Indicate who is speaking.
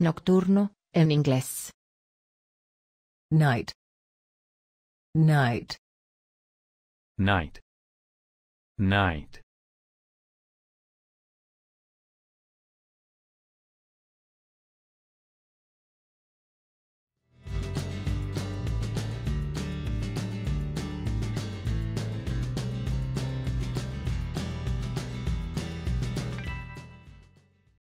Speaker 1: Nocturno, en inglés.
Speaker 2: Night. Night.
Speaker 3: Night. Night.